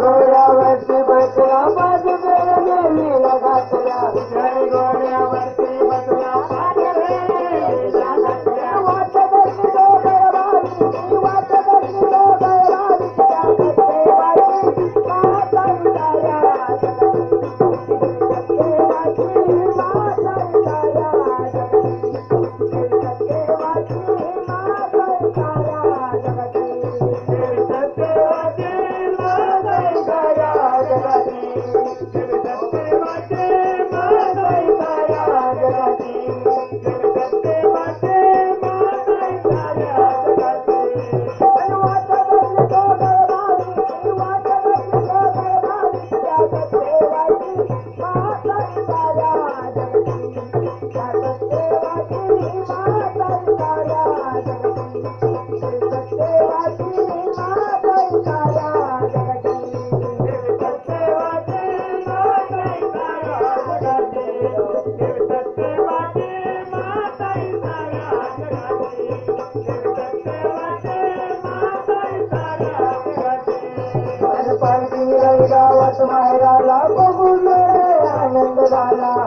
घोड्यावरती आनंद वाला